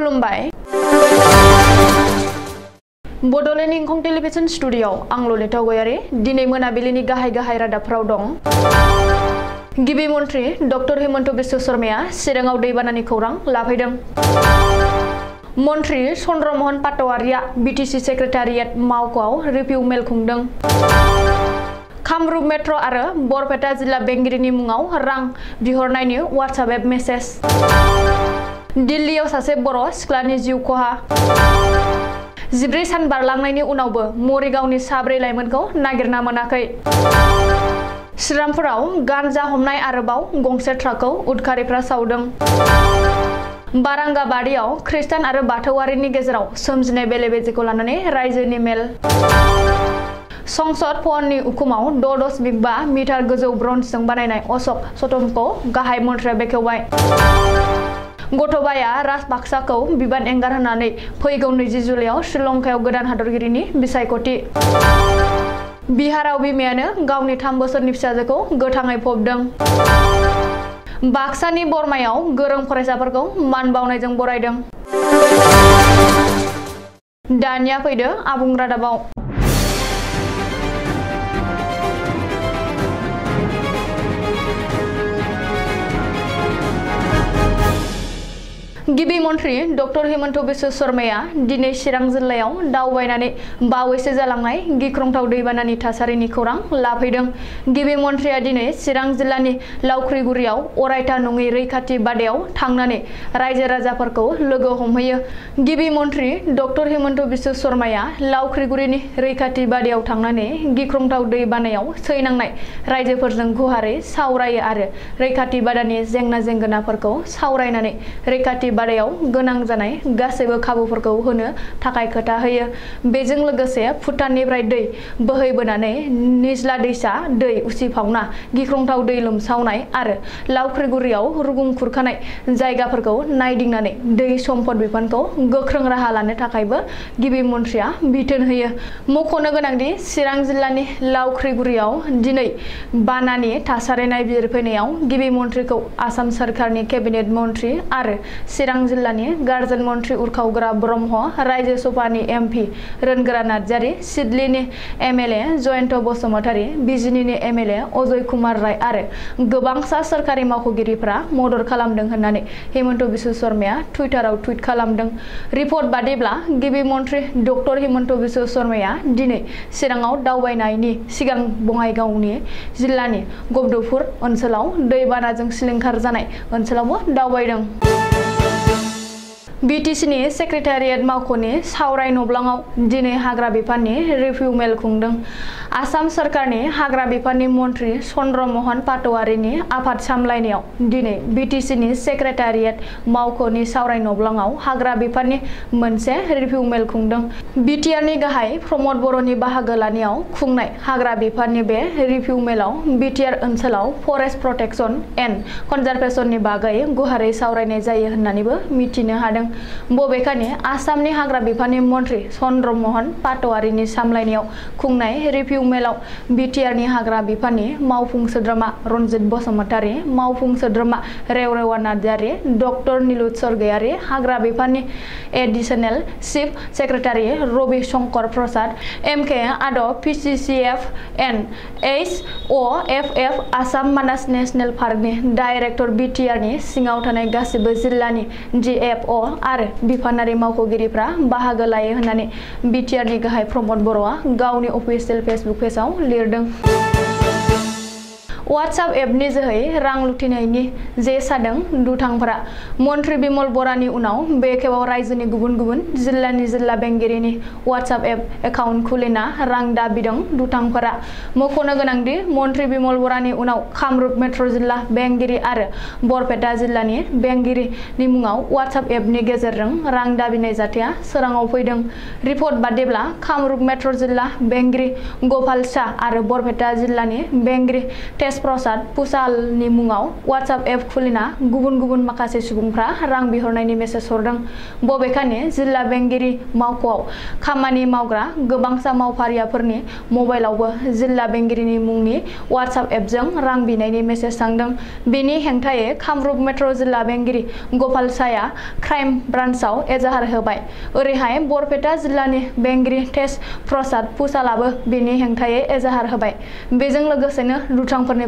खुलुमबाय बड'लेण्ड इंखं टेलिभिजन स्टुडिअ'आव आं ललिता गयारि दिनै मोनाबिलिनि गाहाय गाहाय रादाबफोराव दं। गिबि मन्त्रि डक्टर हेमन्त बिश्व शर्माया चिराङाव दैबानानि खौरां लाफैदों। मन्त्रि चन्द्रमोहन पाटवारिया बिटिसि सेक्रेटारियेट मावख'आव रिभिउ मेल खुंदों। कामरुप मेट्र' आरो बरपेटा जिल्ला बेंगिरिनि मुङाव रां बिहरनायनि वाट्सएप एप मेसेज। दिल्लीयाव सासे बर' सिख्लानि जिउ खहा। जिब्रै सान बारलांनायनि उनावबो मरिगावनि साब्रै लाइमोनखौ नागिरना मोनाखै। श्रीरामपुराव गान्जा हमनाय आरोबाव गंसे ट्राकखौ उदखारिफ्रा सावदों। बारांगाबादियाव खृष्टान आरो बाथौआरिनि गेजेराव सोमजिनाय बेले बेजेखौ लानानै रायजोनि मेल। संसद भवननि उखुमाव द' दशमिक बा मिटार गोजौ ब्रन्जजों बानायनाय अशक सतमखौ गाहाय मन्थ्रिया बेखेवबाय। गथबाया राजबाक्साखौ बिबान एंगार होनानै फैगौ नैजि जुलाइआव श्रीलंकायाव गोदान हादरगिरिनि बिसायख'थि। बिहाराव बिमायानो गावनि थाम बोसोरनि फिसाजोखौ गोथाङै फबदों। बाक्सानि बरमायाव गोरों फरायसाफोरखौ मान बावनायजों बरायदों। दानिया फैदो आबुं रादाबाव। गिबि मन्त्रि डक्टर हेमन्त बिश्व शर्माया दिनै चिरां जिल्लायाव दावबायनानै बावैसो जालांनाय गिख्रंथाव दैबानानि थासारिनि खौरां लाफैदों। गिबि मन्थ्रिया दिनै चिरां जिल्लानि लावख्रिगुरियाव अरायथा नङै रैखाथि बादायाव थांनानै रायजो राजाफोरखौ लोगो हमहैयो। गिबि मन्त्रि डक्टर हेमन्त बिश्व शर्माया लावख्रिगुरिनि रैखाथि बादायाव थांनानै गिख्रंथाव दैबानायाव सैनांनाय रायजोफोरजों गुवारै सावरायो आरो रैखाथि बादानि जेंना जेंगोनाफोरखौ सावरायनानै रैखाथि बादायाव गोनां जानाय गासैबो खाबुफोरखौ होनो थाखाय खोथा होयो। बेजों लोगोसे दैसा, दै उसिफावना, गिख्रंथाव दै लोमसावनाय आरो लावख्रिगुरियाव रुगुं खुरखानाय जायगाफोरखौ नायदिंनानै दै सम्पद बिफानखौ गोख्रों राहा लानो थाखायबो गिबि मन्थ्रिया बिथोन होयो। मख'नो गोनांदि चिरां जिल्लानि लावख्रिगुरियाव दिनै बानानि थासारि नायबिजिरफैनायाव गिबि मन्थ्रिखौ आसाम सोरखारनि केबिनेट मन्थ्रि आरो चिरां जिल्लानि गार्जेन मन्थ्रि उरखावग्रा ब्रह्म, रायजो सभानि एमपि रोनगोरा नार्जारि सिडलिनि एमएलए जयन्त बसुमतारी, बिजिनिनि एमएलए अजय कुमार राय आरो गोबांसा सोरखारि मावख'गिरिफ्रा मदद खालामदों होननानै हेमन्त बिश्व शर्माया टुइटाराव टुइट खालामदों। रिपर्ट बादिब्ला गिबि मन्थ्रि डक्टर हेमन्त बिश्व शर्माया दिनै चिराङाव दावबायनायनि सिगां बङाइगावनि जिल्लानि गबदुफुर ओनसोलाव दैबानाजों सिलिंखार जानाय ओनसोलावबो दावबायदों। बिटिसिनि सेक्रेटारियेट मावख'नि सावराय नब्लाङाव दिनै हाग्रा बिफाननि रिभिउ मेल खुंदों। आसाम सोरखारनि हाग्रा बिफाननि मन्थ्रि चन्द्रमोहन पाटवारिनि आफाद सामलायनायाव दिनै बिटिसिनि सेक्रेटारियेट मावख'नि सावराय नब्लाङाव हाग्रा बिफाननि मोनसे रिभिउ मेल खुंदों। बिटिआरनि गाहाय प्रमद बर'नि बाहागो लानायाव खुंनाय हाग्रा बिफाननि बे रिभिउ मेलाव बिटिआर ओनसोलाव फरेस्ट प्रटेक्सन एन्ड कनजारभेसननि बागै गुवारै सावरायनाय जायो होननानैबो मिथिनो हादों। बबेखानि आसामनि हाग्रा बिफाननि मन्थ्रि चन्द्रमोहन पाटवारिनि सामलायनायाव खुंनाय रिभिउ मेलाव बिटिआरनि हाग्रा बिफाननि मावफुं सोद्रोमा रन्जित बसुमतारी, मावफुं सोद्रोमा रेवरेवा नार्जारि, डक्टर निलुत सरगयारि, हाग्रा बिफाननि additional chief secretary Rabi Shankar Prasad M K Adab PCCF and H O F F Assam Manas national पार्कनि डाइरेक्टर बिटिआरनि सिङाव थानाय गासिबो जिल्लानि डिएफअ आरो बिफानारि मावख'गिरिफ्रा बाहागो लायो होननानै बिटिआरनि गाहाय प्रमद बर'आ गावनि अफिसियेल फेसबुक पेजआव लिरदों। वाट्सएप एपनि जोहै रां लुथिनायनि जे सादों दुथांफोरा मन्त्रि बिमल बरानि उनाव बे खेबाव रायजोनि गुबुन गुबुन जिल्लानि जिल्ला बेंगिरिनि वाट्सएप एप एकाउन्ट खुलिना रां दाबिदों दुथांफोरा मख'नो गोनांदि मन्त्रि बिमल बरानि उनाव कामरुप मेट्र' जिल्ला बेंगिरि आरो बरपेटा जिल्लानि बेंगिरिनि मुङाव वाट्सएप एपनि गेजेरजों रां दाबिनाय जाथाया सोराङाव फैदों रिपर्ट बादिब्ला कामरुप मेट्र' जिल्ला बेंगिरि गपाल शाह आरो बरपेटा जिल्लानि बेंगिरि तेज प्रसाद पुसालनि मुङाव वाट्सएप एप खुलिना गुबुन गुबुन माखासे सुबुंफ्रा रां बिहरनायनि मेसेज हरदों बबेखानि जिल्ला बेंगिरि मावख'आव खामानि मावग्रा गोबांसा मावफारियाफोरनि मबाइलावबो जिल्ला बेंगिरिनि मुंनि वाट्सएप एपजों रां बिनायनि मेसेज थांदों बेनि हेंथायै कामरुप मेट्र' जिल्ला बेंगिरि गपाल साया क्राइम ब्रान्चआव एजाहार होबाय ओरैहाय बरपेटा जिल्लानि बेंगिरि तेज प्रसाद पुसालाबो बेनि हेंथायै एजाहार होबाय बेजों लोगोसेनो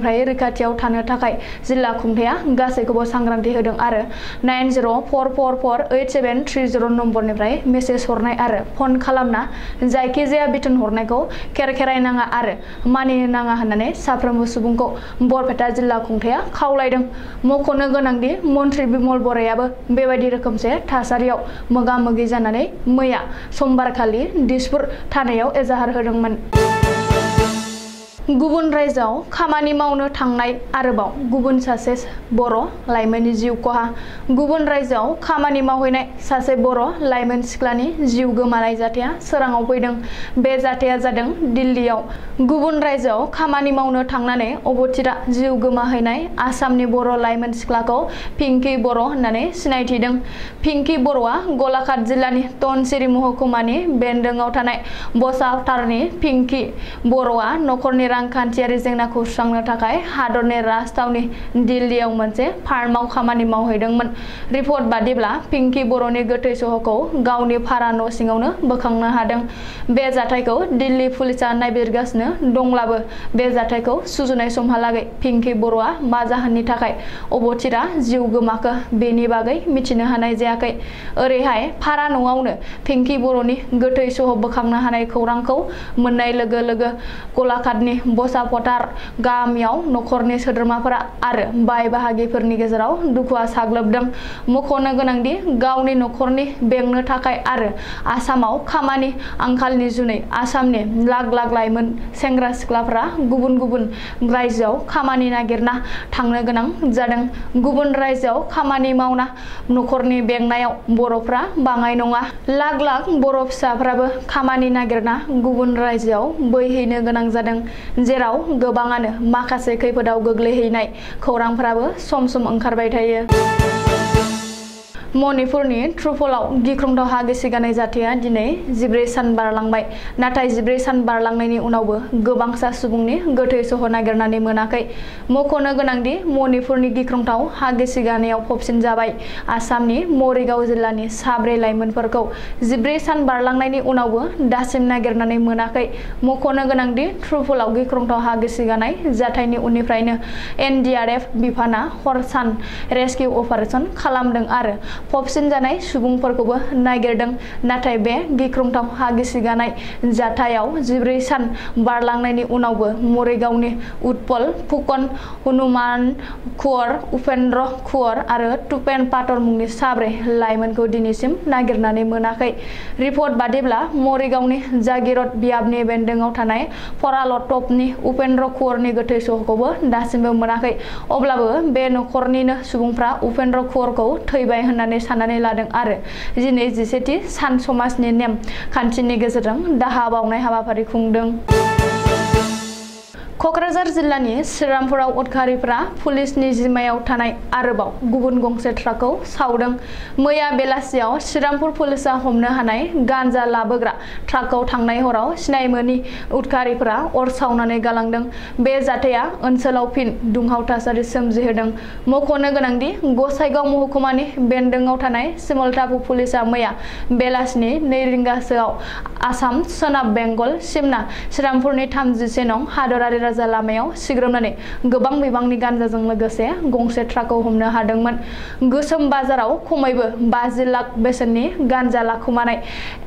लुथांफोरनिफ्राय रैखाथियाव थानो थाखाय जिल्ला खुंथाया गासैखौबो सांग्रांथि होदों आरो nine zero' four four four eight seven three zero' नम्बरनिफ्राय message हरनाय आरो फन खालामना जायखिजाया बिथोन हरनायखौ खेरखेराय नाङा आरो मानिनो नाङा होननानै साफ्रोमबो सुबुंखौ बरपेटा जिल्ला खुंथाया खावलायदों। मख'नो गोनांदि मन्त्रि बिमल बरायाबो बेबायदि रोखोमसे थासारियाव मोगा मोगि जानानै मैया समबारखालि दिसपुर थानायाव एजाहार होदोंमोन। गुबुन रायजोआव खामानि मावनो थांनाय आरोबाव गुबुन सासे बर' लाइमोननि जिउ खहा गुबुन रायजोआव खामानि मावहैनाय सासे बर' लाइमोन सिख्लानि जिउ गोमानाय जाथाया सोराङाव फैदों बे जाथाया जादों दिल्लीयाव गुबुन रायजोआव खामानि मावनो थांनानै अबथिरा जिउ गोमाहैनाय आसामनि बर' लाइमोन सिख्लाखौ पिंकि बर' होननानै सिनायथिदों पिंकि बर'आ गलाघाट जिल्लानि तनसिरि महकुमानि बेन्दोंआव थानाय बसावतारनि पिंकि बर'आ नखरनि रांखान्थियारि जेंनाखौ सुस्रांनो थाखाय हादरनि राजथावनि दिल्लीयाव मोनसे फार्माव खामानि मावहैदोंमोन। रिपर्ट बादिब्ला, पिंकि बर'नि गोथै सहखौ गावनि भारा न' सिङावनो बोखांनो हादों। बे जाथायखौ दिल्ली पुलिसा नायबिरगासिनो दंब्लाबो बे जाथायखौ सुजुनाय समहालागै पिंकि बर'आ मा जाहोननि थाखाय अबथिरा जिउ गोमाखो बेनि बागै मिथिनो हानाय जायाखै। ओरैहाय भारा न'आवनो पिंकि बर'नि गोथै सह बोखांनो हानाय खौरांखौ मोननाय लोगो लोगो गलाघाटनि बसा फटार गामियाव नखरनि सोद्रोमाफोरा आरो बाय बाहागिफोरनि गेजेराव दुखुआ साग्लोबदों मख'नो गोनांदि गावनि नखरनि बेंनो थाखाय आरो आसामाव खामानि आंखालनि जुनै आसामनि लाख लाख लाइमोन सेंग्रा सिख्लाफोरा गुबुन गुबुन रायजोआव खामानि नागिरना थांनो गोनां जादों गुबुन रायजोआव खामानि मावना नखरनि बेंनायाव बर'फ्रा बाङाय नङा लाख लाख बर' फिसाफ्राबो खामानि नागिरना गुबुन रायजोआव बैहैनो गोनां जादों जेराव गोबाङानो माखासे खैफोदाव गोग्लैहैनाय खौरांफ्राबो सम सम ओंखारबाय थायो मणिपुरनि ट्रुफलाव गिख्रंथाव हा गिसिगानाय जाथाया दिनै जिब्रै सान बारलांबाय। नाथाय जिब्रै सान बारलांनायनि उनावबो गोबांसा सुबुंनि गोथै सह नागिरनानै मोनाखै। मख'नो गोनांदि मणिपुरनि गिख्रंथाव हा गिसिगानायाव फबसिन जाबाय आसामनि मरिगाव जिल्लानि साब्रै लाइमोनफोरखौ। जिब्रै सान बारलांनायनि उनावबो दासिम नागिरनानै मोनाखै। मख'नो गोनांदि ट्रुफलाव गिख्रंथाव हा गिसिगानाय जाथायनि उननिफ्रायनो एनडिआरएफ बिफाना हर सान रेस्किउ अपारेसन खालामदों आरो फबसिन जानाय सुबुंफोरखौबो नागिरदों, नाथाय बे हा गिसिगानाय जाथायाव जिब्रै सान बारलांनायनि उनावबो मरिगावनि उत्पल, फुकन, हनुमान कुवर उपेन्द्र कुवर आरो टुपेन पाटर मुंनि साब्रै लाइमोनखौ दिनैसिम नागिरनानै मोनाखै। रिपर्ट बादिब्ला मरिगावनि जागिरद बियाबनि बेन्दोंआव थानाय फरालटपनि उपेन्द्र कुवरनि गोथै सहखौबो दासिमबो मोनाखै। अब्लाबो बे नखरनिनो सुबुंफ्रा उपेन्द्र कुवरखौ थैबाय होननानै साननानै लादों आरो। दिनै जिसेथि सान समाजनि नेम खान्थिनि गेजेरजों दाहा बावनाय हाबाफारि खुंदों। क'क्राझार जिल्लानि श्रीरामपुराव उदखारिफ्रा पुलिसनि जिम्मायाव थानाय आरोबाव गुबुन गंसे ट्राकखौ सावदों। मैया बेलासियाव श्रीरामपुर पुलिसा हमनो हानाय गान्जा लाबोग्रा ट्राकखौ थांनाय हराव सिनायमोनि उदखारिफोरा अर सावनानै गालांदों। बे जाथाया ओनसोलाव फिन दुंहाव थासारि सोमजिहोदों। मख'नो गोनांदि गसाइगाव महकुमानि बेन्दोंआव थानाय सिमलटापु पुलिसा मैया बेलासिनि नै रिंगासोआव आसाम सोनाब बेंगल सिमना श्रीरामपुरनि थामजिसे नं हादरारि राजा लामायाव सिग्रोमनानै गोबां बिबांनि गान्जाजों लोगोसे गंसे ट्राकखौ हमनो हादोंमोन गोसोम बाजाराव खमैबो बाजि लाख बेसेननि गान्जा लाखुमानाय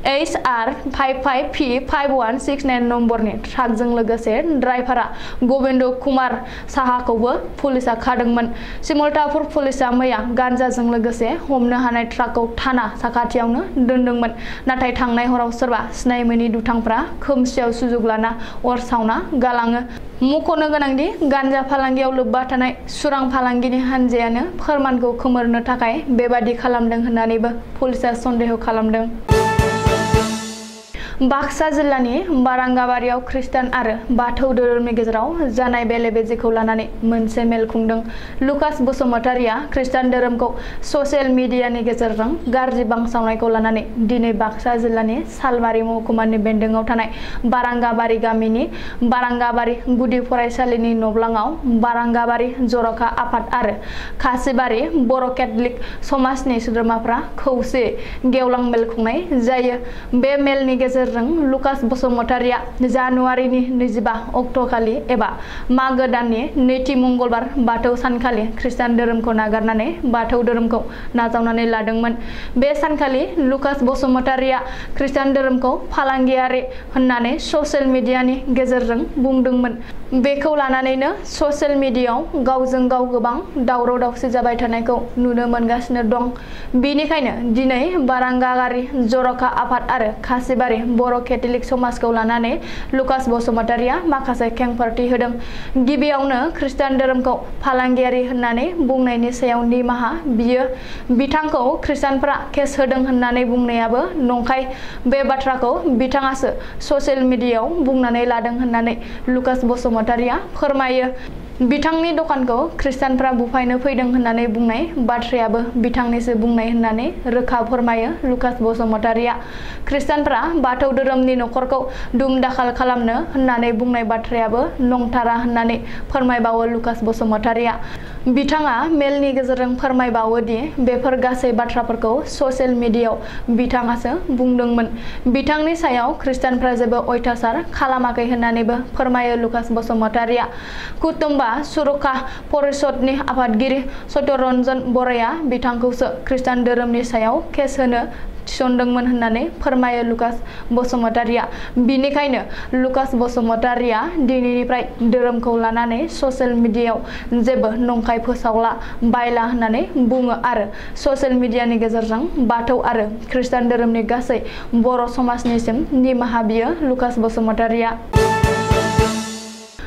H R five five P five one six nine नम्बरनि ट्राकजों लोगोसे ड्राइभारा गबिन्द कुमार साहाखौबो पुलिसा खादोंमोन सिमलटापुर पुलिसा मैया गान्जाजों लोगोसे हमनो हानाय ट्राकखौ थाना साखाथियावनो दोनदोंमोन नाथाय थांनाय हराव सोरबा सिनायमोनि दुथांफ्रा खोमसियाव सुजुग लाना अर सावना गालाङो मख'नो गोनांदि गान्जा फालांगियाव लोब्बा थानाय सुरां फालांगिनि हान्जायानो फोरमानखौ खोमोरनो थाखाय बेबादि खालामदों होननानैबो पुलिसा सन्देह खालामदों बाक्सा जिल्लानि बारांगाबारियाव खृष्टान आरो बाथौ धोरोमनि गेजेराव जानाय बेले बेजेखौ लानानै मोनसे मेल खुंदों। लुकास बसुमतारिया खृष्टान धोरोमखौ ससियेल मिडियानि गेजेरजों गाज्रि बांसावनायखौ लानानै दिनै बाक्सा जिल्लानि सालबारि महकुमानि बेन्दोङाव थानाय बारांगाबारि गामिनि बारांगाबारि गुदि फरायसालिनि नब्लाङाव बारांगाबारि जर'खा आफाद आरो खासिबारि बर' केथलिक समाजनि सोद्रोमाफ्रा खौसेयै गेवलां मेल खुंनाय जायो। बे मेलनि गेजेरजों गेजेरजों लुकास बसुमतारिया जानुवारिनि नैजिबा अक्ट'खालि एबा मागो दाननि नैथि मंगलबार बाथौ सानखालि खृष्टान धोरोमखौ नागारनानै बाथौ धोरोमखौ नाजावनानै लादोंमोन बे सानखालि लुकास बसुमतारिया खृष्टान धोरोमखौ फालांगियारि होननानै ससियेल मिडियानि गेजेरजों बुंदोंमोन बेखौ लानानैनो ससियेल मिडियायाव गावजों गाव गोबां दावराव दावसि जाबाय थानायखौ नुनो मोनगासिनो दं बेनिखायनो दिनै बारांगागारि जर'खा आफाद आरो खासिबारि बर' केथलिक समाजखौ लानानै लुकास बसुमतारिया माखासे खेंफोरथि होदों। गिबियावनो खृष्टान धोरोमखौ फालांगियारि होननानै बुंनायनि सायाव निमाहा। बियो बिथांखौ खृष्टानफ्रा केस होदों बे बाथ्राखौ बिथाङासो ससियेल मिडियायाव बुंनानै लादों लुकास बसुमतारिया फोरमायो। बिथांनि दखानखौ खृष्टानफ्रा बुफायनो फैदों होननानै बुंनाय बाथ्रायाबो बिथांनिसो बुंनाय होननानै रोखा फोरमायो लुकास बसुमतारिया खृष्टानफ्रा बाथौ धोरोमनि न'खरखौ दुम दाखाल खालामनो होननानै बुंनाय बाथ्रायाबो नंथारा होननानै फोरमायबावो लुकास बसुमतारिया बिथाङा मेलनि गेजेरजों फोरमायबावो दि बेफोर गासै बाथ्राफोरखौ ससियेल मिडियायाव बिथाङासो बुंदोंमोन। बिथांनि सायाव खृष्टानफ्रा जेबो अयथासार खालामाखै होननानैबो फोरमायो लुकास बसुमतारिया कुटुम्बा सुरक्षा परिषदनि आफादगिरि सत्यरन्जन बराया बिथांखौसो खृष्टान धोरोमनि सायाव केस होनो थिसनदोंमोन होननानै फोरमायो लुकास बसुमतारिया बिनिखायनो लुकास बसुमतारिया दिनैनिफ्राय धोरोमखौ लानानै ससियेल मिडियायाव जेबो नंखाय फोसावला बायला होननानै बुङो आरो ससियेल मिडियानि गेजेरजों बाथौ आरो खृष्टान धोरोमनि गासै बर' समाजनिसिम निमाहा बियो लुकास बसुमतारिया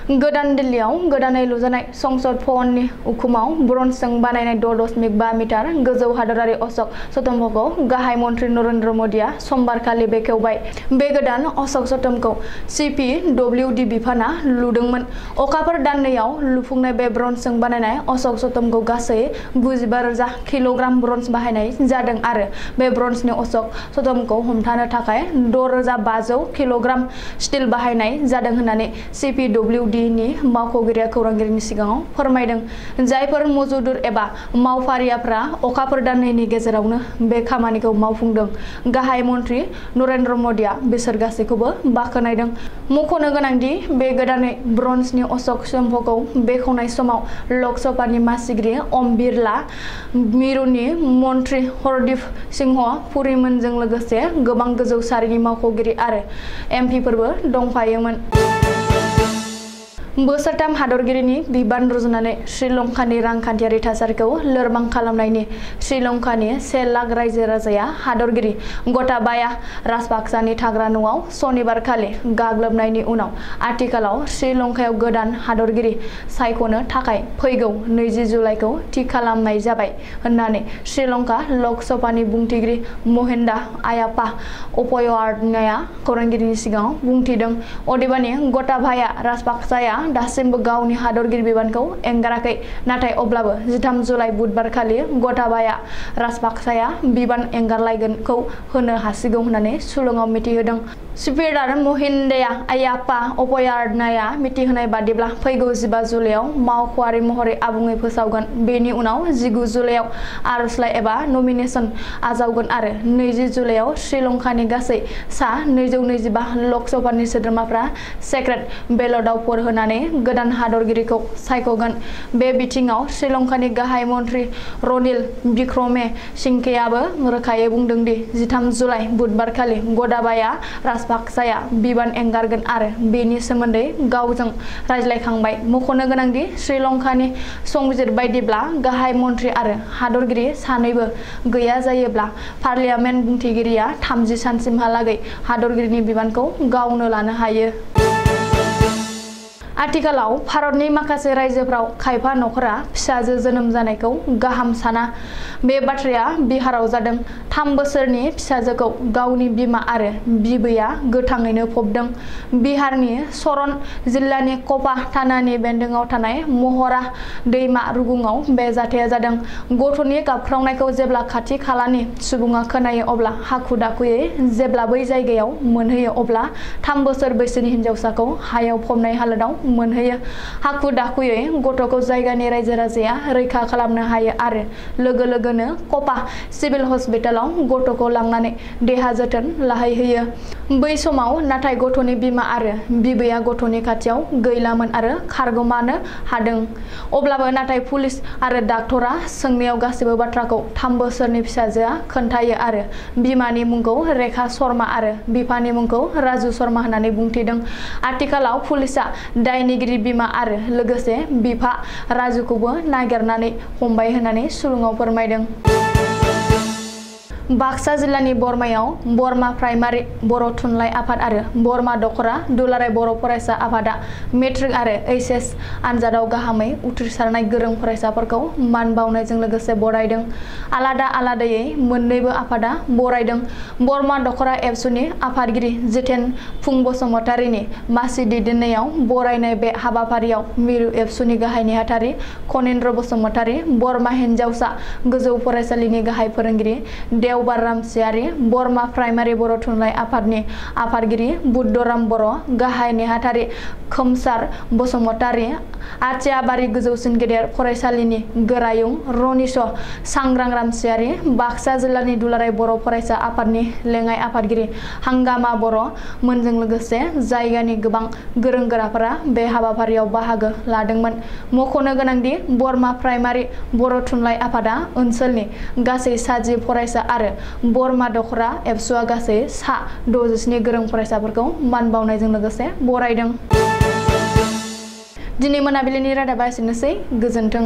गोदान दिल्लीयाव गोदानै लुजानाय संसद भवननि उखुमाव ब्रन्जजों बानायनाय द' दशमिक बा मिटार गोजौ हादरारि अशक स्तम्भखौ गाहाय मन्त्रि नरेन्द्र मोदीआ समबारखालि बेखेवबाय बे गोदान अशक स्तम्भखौ सिपि डब्लिउ डि बिफाना लुदोंमोन अखाफोर दाननैयाव लुफुंनाय बे ब्रन्जजों बानायनाय अशक स्तम्भखौ गासै गुजिबा रोजा किल'ग्राम ब्रन्ज बाहायनाय जादों आरो बे ब्रन्जनि अशक स्तम्भखौ हमथानो थाखाय द' रोजा बाजौ किल'ग्राम स्टिल बाहायनाय जादों होननानै सिपि नि मावख'गिरिया खौरांगिरिनि सिगाङाव फोरमायदों जायफोर मजुदुर एबा मावफारियाफ्रा अखाफोर दाननैनि गेजेरावनो बे खामानिखौ मावफुंदों गाहाय मन्त्रि नरेन्द्र मोदीआ बिसोर गासैखौबो बाख्नायदों मख'नो गोनांदि बे गोदानै ब्रन्जनि अशक स्तम्भखौ बेखेवनाय समाव लकसभानि मासिगिरि ओम बिरला मिरुनि मन्त्रि हरदीप सिंह पुरिमोनजों लोगोसे गोबां गोजौ सारिनि मावख'गिरि आरो एमपिफोरबो दंफायोमोन बोसोरथाम हादरगिरिनि बिबान रुजुनानै श्रीलंकानि रांखान्थियारि थासारिखौ लोरबां खालामनायनि श्रीलंकानि से लाख रायजो राजाया हादरगिरि गटाबाया राजपाक्सानि थाग्रा न'आव सनिबारखालि गाग्लोबनायनि उनाव आथिखालाव श्रीलंकायाव गोदान हादरगिरि सायख'नो थाखाय फैगौ नैजि जुलाइखौ थि खालामनाय जाबाय होननानै श्रीलंका लक सभानि बुंथिगिरि महिन्दा आयाप्पा अपयआर्नाया खौरांगिरिनि सिगाङाव बुंथिदों अदेबानि गटाबाया राजपाक्साया दासिमबो गावनि हादरगिरि बिबानखौ एंगाराखै। नाथाय अब्लाबो जिथाम जुलाइ बुधबारखालि गटाबाया राजपाक्साया बिबान एंगारलायगोनखौ होनो हासिगौ होननानै सुलुङाव मिथिहोदों। स्पिकार महिन्दाया आयाप्पा अपयार्नाया मिथिहोनाय बादिब्ला फैगौ जिबा जुलाइयाव मावख'आरि महरै आबुङै फोसावगोन बेनि उनाव जिगु जुलाइयाव आर'जलाइ एबा नमिनेसन आजावगोन आरो नैजि जुलाइयाव श्रीलंकानि गासै सा नैजौ नैजिबा लकसभानि सोद्रोमाफ्रा सेक्रेट बेलटआव भट होनानै गोदान हादरगिरिखौ सायख'गोन बे बिथिङाव श्रीलंकानि गाहाय मन्त्रि रनिल बिक्रमे सिंघेआबो रोखायै बुंदों दि जिथाम जुलाइ बुधबारखालि गदाबाया राजपाक्साया बिबान एंगारगोन आरो बेनि सोमोन्दै गावजों रायज्लायखांबाय। मख'नो गोनांदि श्रीलंकानि संबिजिर बायदिब्ला गाहाय मन्त्रि आरो हादरगिरि सानैबो गैया जायोब्ला पार्लियामेन्ट बुंथिगिरिया थामजि सानसिमहालागै हादरगिरिनि बिबानखौ गावनो लानो हायो। आथिखालाव भारतनि माखासे रायजोफ्राव खायफा नखरा फिसाजो जोनोम जानायखौ गाहाम साना। बे बाथ्राया बिहाराव जादों। थाम बोसोरनि फिसाजोखौ गावनि बिमा आरो बिबैया गोथाङैनो फबदों। बिहारनि सरन जिल्लानि कपा थानानि बेन्दोङाव थानाय महरा दैमा रुगुङाव बे जाथाया जादों। गथ'नि गाबख्रावनायखौ जेब्ला खाथि खालानि सुबुङा खोनायो अब्ला हाखु दाखुयै जेब्ला बै जायगायाव मोनहैयो अब्ला थाम बोसोर बैसोनि हिन्जावसाखौ हायाव फबनाय हालोदाव मोनहैयो हाखु दाखुयै गथ'खौ जायगानि रायजो राजाया रैखा खालामनो हायो आरो लोगो लोगोनो कपा सिभिल हस्पिटालाव गथ'खौ लांनानै देहा जोथोन लाहैहोयो। बै समाव नाथाय गथ'नि बिमा आरो बिबैया गथ'नि खाथियाव गैलामोन आरो खारगोमानो हादों। अब्लाबो नाथाय पुलिस आरो डाक्टरा सोंनायाव गासैबो बाथ्राखौ थाम बोसोरनि फिसाजोआ खोन्थायो आरो बिमानि मुंखौ रेखा शर्मा आरो बिफानि मुंखौ राजु शर्मा होननानै बुंथिदों। आथिखालाव पुलिसा दायनिगिरि बिमा आरो लोगोसे बिफा राजुखौबो नागिरनानै हमबाय होननानै सुलुङाव फोरमायदों बाक्सा जिल्लानि बरमायाव बरमा प्राइमारि बर' थुनलाइ आफाद आरो बरमा दखरा, दुलाराय बर' फरायसा आफादा मेट्रिक आरो ओइस एस आनजादाव गाहामै उथ्रिसारनाय गोरों फरायसाफोरखौ मान बावनायजों लोगोसे बरायदों। आलादा आलादायै मोननैबो आफादा बरायदों। बरमा दखरा एबसुनि आफादगिरि जितेन फुं बसुमतारिनि मासि दैदेननायाव बरायनाय बे हाबाफारियाव मिरु एबसुनि गाहाय नेहाथारि खनिन्द्र बसुमतारि, बरमा हिन्जावसा, गोजौ फरायसालिनि गाहाय फोरोंगिरि, देव देवबार रामसियारि बरमा प्राइमारि बर' थुनलाइ आफादनि आफादगिरि बुद्धराम बर' गाहाय नेहाथारि खोमसार बसुमतारि आथियाबारि गोजौसिन गेदेर फरायसालिनि गोरायुं रनिस सांग्रां रामसियारि बाक्सा जिल्लानि दुलाराय बर' फरायसा आफादनि लेङाइ आफादगिरि हांगामा बर' मोनजों लोगोसे जायगानि गोबां गोरों गोराफोरा बे हाबाफारियाव बाहागो लादोंमोन मख'नो गोनांदि बरमा प्राइमारि बर' थुनलाइ आफादा ओनसोलनि गासै साजि फरायसा बरमा दखरा एबसुआ गासै सा द'जिस्नि गोरों फरायसाफोरखौ मान बावनायजों बरायदों दिनै मोनाबिलिनि रादाबा एसेनोसै गोजोन्थों